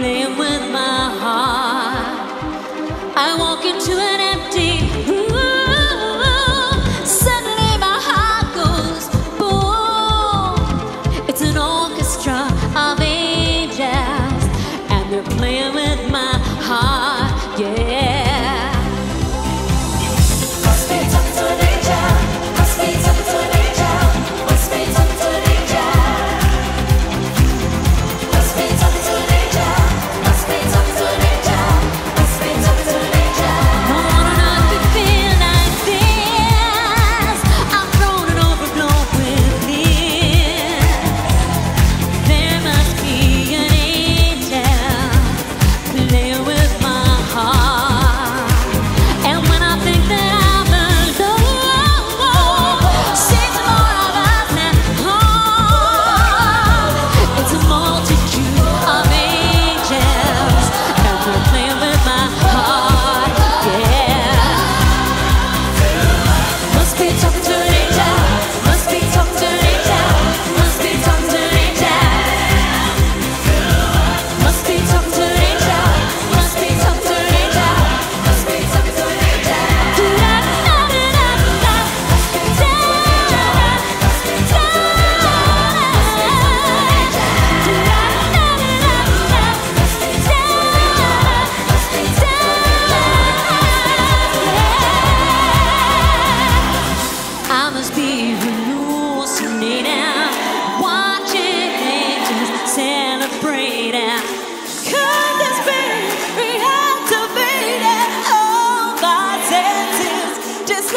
live with my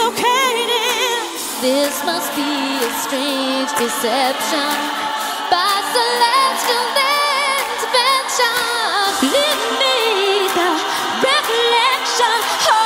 located. This must be a strange deception by celestial intervention. Leave me the recollection.